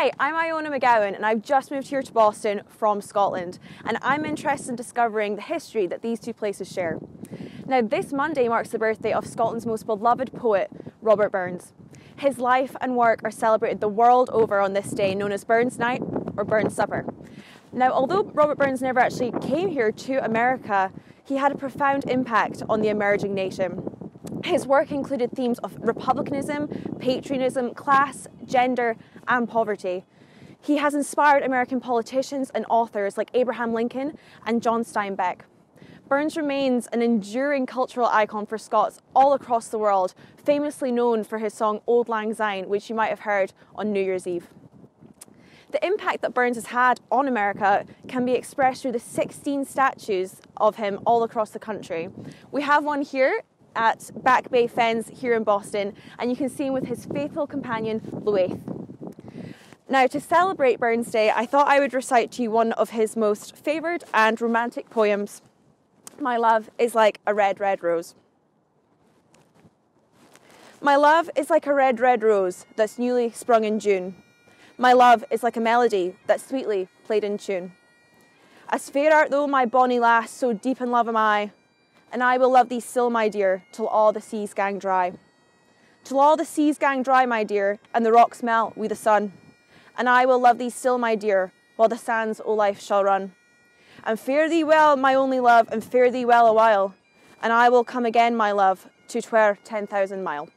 Hi, I'm Iona MacGowan and I've just moved here to Boston from Scotland and I'm interested in discovering the history that these two places share. Now this Monday marks the birthday of Scotland's most beloved poet, Robert Burns. His life and work are celebrated the world over on this day known as Burns Night or Burns Supper. Now although Robert Burns never actually came here to America, he had a profound impact on the emerging nation. His work included themes of republicanism, patriotism, class, gender, and poverty. He has inspired American politicians and authors like Abraham Lincoln and John Steinbeck. Burns remains an enduring cultural icon for Scots all across the world, famously known for his song Auld Lang Syne, which you might have heard on New Year's Eve. The impact that Burns has had on America can be expressed through the 16 statues of him all across the country. We have one here at Back Bay Fens here in Boston, and you can see him with his faithful companion, Luath. Now, to celebrate Burns Day, I thought I would recite to you one of his most favoured and romantic poems. My love is like a red, red rose. My love is like a red, red rose that's newly sprung in June. My love is like a melody that's sweetly played in tune. As fair art thou, my bonny lass, so deep in love am I, and I will love thee still, my dear, till all the seas gang dry. Till all the seas gang dry, my dear, and the rocks melt wi' the sun. And I will love thee still, my dear, while the sands o' life shall run. And fare thee well, my only love, and fare thee well a while. And I will come again, my love, to twere ten thousand mile.